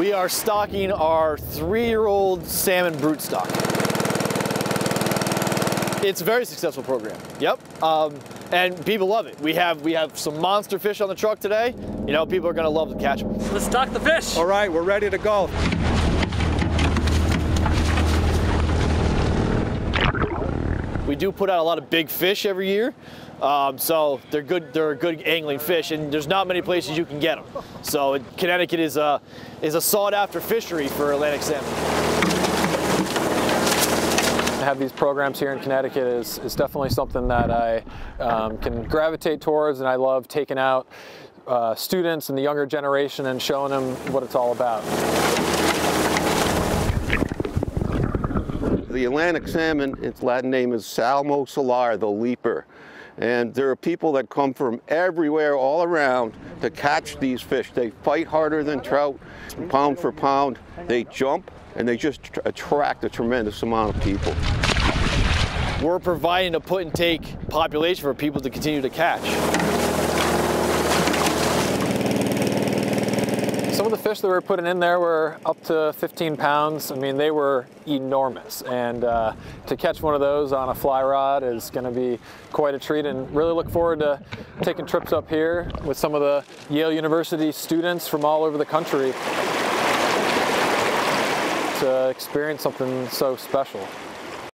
we are stocking our three-year-old salmon brood stock. It's a very successful program. Yep. Um, and people love it. We have we have some monster fish on the truck today. You know, people are gonna love to catch them. Let's stock the fish. All right, we're ready to go. We do put out a lot of big fish every year, um, so they're good. They're a good angling fish, and there's not many places you can get them. So Connecticut is a is a sought-after fishery for Atlantic salmon. To have these programs here in Connecticut is, is definitely something that I um, can gravitate towards, and I love taking out uh, students and the younger generation and showing them what it's all about. The Atlantic salmon, its Latin name is Salmo salar, the leaper. And there are people that come from everywhere, all around, to catch these fish. They fight harder than trout, pound for pound. They jump, and they just attract a tremendous amount of people. We're providing a put and take population for people to continue to catch. Some of the fish that we were putting in there were up to 15 pounds. I mean, they were enormous. And uh, to catch one of those on a fly rod is going to be quite a treat and really look forward to taking trips up here with some of the Yale University students from all over the country to experience something so special.